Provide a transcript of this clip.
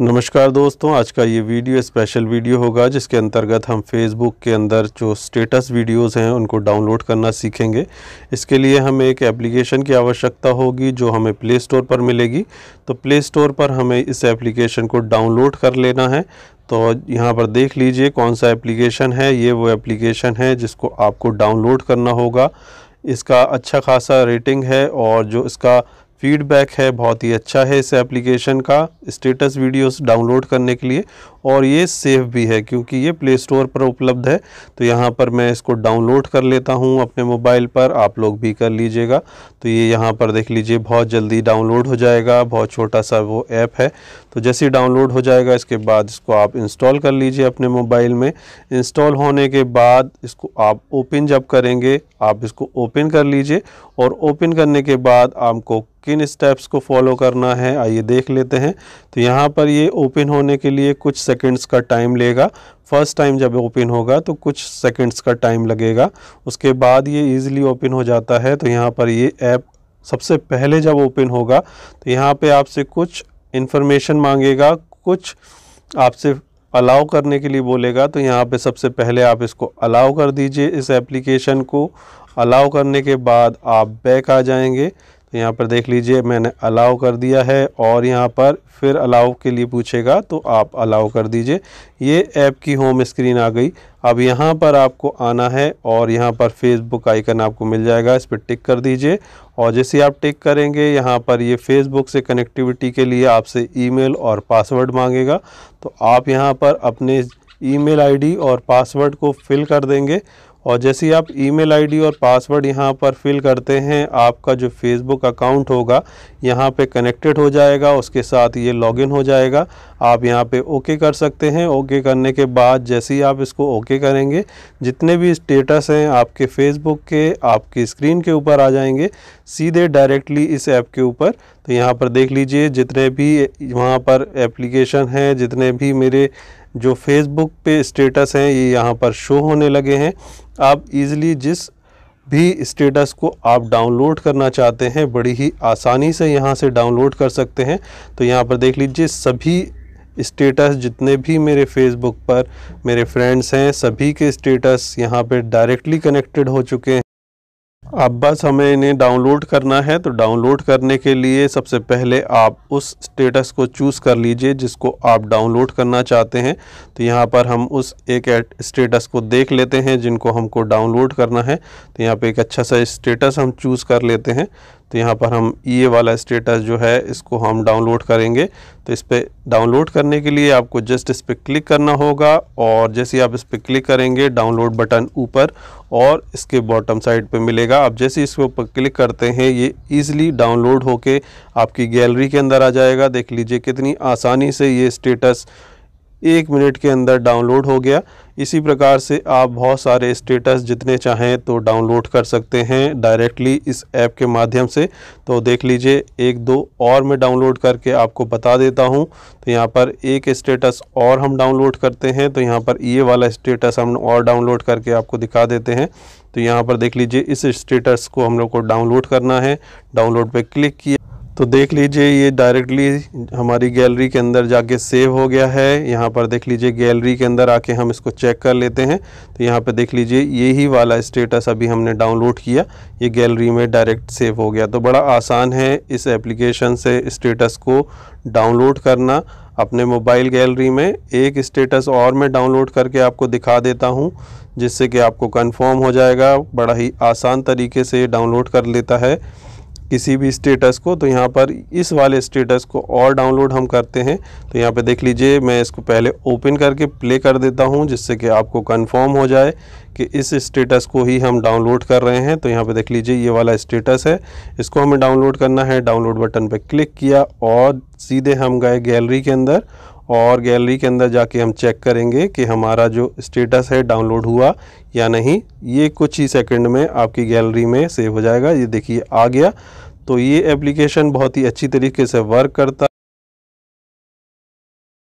नमस्कार दोस्तों, आज का ये वीडियो स्पेशल वीडियो होगा, जिसके अंतर्गत हम फेसबुक के अंदर जो स्टेटस वीडियोस हैं, उनको डाउनलोड करना सीखेंगे। इसके लिए हमें एक एप्लीकेशन की आवश्यकता होगी, जो हमें प्ले स्टोर पर मिलेगी। तो प्ले स्टोर पर हमें इस एप्लीकेशन को डाउनलोड कर लेना है। तो यहाँ पर देख लीजिए कौन सा एप्लीकेशन है। ये वो एप्लीकेशन है, जिसको आपको डाउनलोड करना होगा। इसका अच्छा खासा रेटिंग है, और जो इसका फीडबैक है, बहुत ही अच्छा है इस एप्लीकेशन का, स्टेटस वीडियोस डाउनलोड करने के लिए, और ये सेफ़ भी है क्योंकि ये प्ले स्टोर पर उपलब्ध है तो यहाँ पर मैं इसको डाउनलोड कर लेता हूँ अपने मोबाइल पर, आप लोग भी कर लीजिएगा तो ये यहाँ पर देख लीजिए, बहुत जल्दी डाउनलोड हो जाएगा, बहुत छोटा सा वो ऐप है तो जैसे डाउनलोड हो जाएगा, इसके बाद इसको आप इंस्टॉल कर लीजिए अपने मोबाइल में, इंस्टॉल होने के बाद इसको आप ओपन जब करेंगे, आप इसको ओपन कर लीजिए, और ओपन करने के बाद आपको किन स्टेप्स को फॉलो करना है, आइए देख लेते हैं। तो यहाँ पर ये ओपन होने के लिए कुछ सेकंड्स का टाइम लेगा। फ़र्स्ट टाइम जब ओपन होगा तो कुछ सेकंड्स का टाइम लगेगा। उसके बाद ये इजीली ओपन हो जाता है। तो यहाँ पर ये ऐप सबसे पहले जब ओपन होगा तो यहाँ पे आपसे कुछ इन्फॉर्मेशन मांगेगा, कुछ आपसे अलाउ करने के लिए बोलेगा। तो यहाँ पे सबसे पहले आप इसको अलाउ कर दीजिए, इस एप्लीकेशन को। अलाउ करने के बाद आप बैक आ जाएँगे। तो यहाँ पर देख लीजिए, मैंने अलाउ कर दिया है और यहाँ पर फिर अलाउ के लिए पूछेगा तो आप अलाउ कर दीजिए। ये ऐप की होम स्क्रीन आ गई। अब यहाँ पर आपको आना है और यहाँ पर फेसबुक आइकन आपको मिल जाएगा। इस पर टिक कर दीजिए और जैसे आप टिक करेंगे, यहाँ पर ये फेसबुक से कनेक्टिविटी के लिए आपसे ईमेल और पासवर्ड मांगेगा। तो आप यहाँ पर अपने ईमेल आईडी और पासवर्ड को फिल कर देंगे। और जैसे ही आप ईमेल आईडी और पासवर्ड यहाँ पर फिल करते हैं, आपका जो फेसबुक अकाउंट होगा, यहाँ पे कनेक्टेड हो जाएगा, उसके साथ ये लॉगिन हो जाएगा। आप यहाँ पे ओके कर सकते हैं। ओके करने के बाद जैसे ही आप इसको ओके करेंगे, जितने भी स्टेटस हैं आपके फेसबुक के, आपकी स्क्रीन के ऊपर आ जाएँगे। सीधे डायरेक्टली इस ऐप के ऊपर। तो यहाँ पर देख लीजिए, जितने भी वहाँ पर एप्लीकेशन हैं, जितने भी मेरे जो फेसबुक पे स्टेटस हैं, ये यहाँ पर शो होने लगे हैं। आप इजीली जिस भी स्टेटस को आप डाउनलोड करना चाहते हैं, बड़ी ही आसानी से यहाँ से डाउनलोड कर सकते हैं। तो यहाँ पर देख लीजिए, सभी स्टेटस जितने भी मेरे फेसबुक पर मेरे फ्रेंड्स हैं, सभी के स्टेटस यहाँ पर डायरेक्टली कनेक्टेड हो चुके हैं। अब बस हमें इन्हें डाउनलोड करना है तो डाउनलोड करने के लिए सबसे पहले आप उस स्टेटस को चूज़ कर लीजिए जिसको आप डाउनलोड करना चाहते हैं। तो यहाँ पर हम उस एक स्टेटस को देख लेते हैं जिनको हमको डाउनलोड करना है। तो यहाँ पे एक अच्छा सा स्टेटस हम चूज़ कर लेते हैं। तो यहाँ पर हम ये वाला स्टेटस जो है, इसको हम डाउनलोड करेंगे। तो इस पर डाउनलोड करने के लिए आपको जस्ट इस पर क्लिक करना होगा और जैसे आप इस पर क्लिक करेंगे डाउनलोड बटन ऊपर और इसके बॉटम साइड पे मिलेगा। आप जैसे इसके ऊपर क्लिक करते हैं, ये ईज़िली डाउनलोड होके आपकी गैलरी के अंदर आ जाएगा। देख लीजिए कितनी आसानी से ये स्टेटस एक मिनट के अंदर डाउनलोड हो गया। इसी प्रकार से आप बहुत सारे स्टेटस जितने चाहें तो डाउनलोड कर सकते हैं डायरेक्टली इस ऐप के माध्यम से। तो देख लीजिए, एक दो और मैं डाउनलोड करके आपको बता देता हूँ। तो यहाँ पर एक स्टेटस और हम डाउनलोड करते हैं। तो यहाँ पर ये वाला स्टेटस हम और डाउनलोड करके आपको दिखा देते हैं। तो यहाँ पर देख लीजिए, इस स्टेटस को हम लोग को डाउनलोड करना है। डाउनलोड पर क्लिक किया तो देख लीजिए, ये डायरेक्टली हमारी गैलरी के अंदर जाके सेव हो गया है। यहाँ पर देख लीजिए गैलरी के अंदर आके हम इसको चेक कर लेते हैं। तो यहाँ पर देख लीजिए यही वाला स्टेटस अभी हमने डाउनलोड किया। ये गैलरी में डायरेक्ट सेव हो गया। तो बड़ा आसान है इस एप्लीकेशन से स्टेटस को डाउनलोड करना। अपने मोबाइल गैलरी में एक स्टेटस और मैं डाउनलोड करके आपको दिखा देता हूँ, जिससे कि आपको कन्फर्म हो जाएगा। बड़ा ही आसान तरीके से डाउनलोड कर लेता है। किसी भी स्टेटस को तो यहाँ पर इस वाले स्टेटस को और डाउनलोड हम करते हैं। तो यहाँ पे देख लीजिए, मैं इसको पहले ओपन करके प्ले कर देता हूँ, जिससे कि आपको कंफर्म हो जाए कि इस स्टेटस को ही हम डाउनलोड कर रहे हैं। तो यहाँ पे देख लीजिए, ये वाला स्टेटस है। इसको हमें डाउनलोड करना है। डाउनलोड बटन पर क्लिक किया और सीधे हम गए गैलरी के अंदर और गैलरी के अंदर जाके हम चेक करेंगे कि हमारा जो स्टेटस है डाउनलोड हुआ या नहीं। ये कुछ ही सेकंड में आपकी गैलरी में सेव हो जाएगा। ये देखिए, आ गया। तो ये एप्लीकेशन बहुत ही अच्छी तरीके से वर्क करता